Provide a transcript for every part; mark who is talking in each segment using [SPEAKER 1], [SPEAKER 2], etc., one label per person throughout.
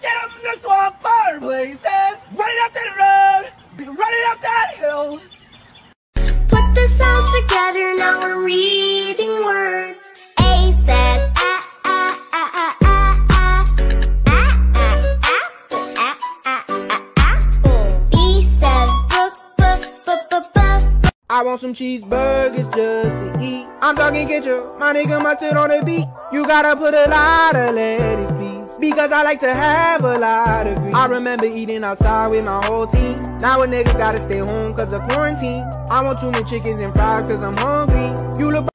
[SPEAKER 1] Get up in the swamp fireplaces. Running up that road. be Running up that hill. Put the sounds together. Now we're reading words. A said.
[SPEAKER 2] I want some cheeseburgers just to eat. I'm talking get you, my nigga, must sit on the beat. You gotta put a lot of ladies because I like to have a lot of grease. I remember eating outside with my whole team. Now a nigga gotta stay home cause of quarantine. I want two more chickens and fries cause I'm hungry. You look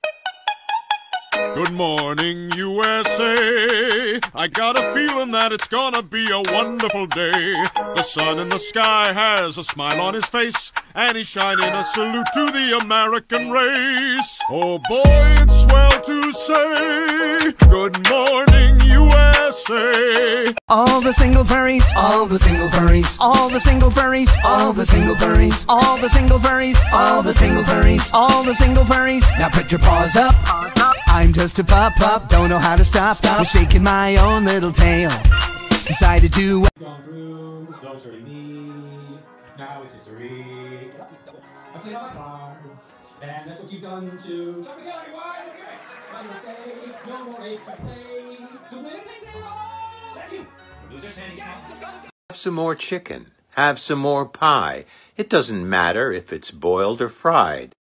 [SPEAKER 3] Good morning, USA. I got a feeling that it's gonna be a wonderful day. The sun in the sky has a smile on his face, and he's shining a salute to the American race. Oh boy, it's swell to USA.
[SPEAKER 4] All the single furries, all the single furries, all the single furries, all the single furries, all the single furries, all the single furries, all the single furries. Now put your paws up. I'm just a pup pup, don't know how to stop. Stop shaking my own little tail. Decided to.
[SPEAKER 5] gone through, don't hurt me. Now it's history. I played all my cards, and that's what you've done to Chuck McCallie. Why? That's right. But you'll say no more race to play.
[SPEAKER 6] Have some more chicken. Have some more pie. It doesn't matter if it's boiled or fried.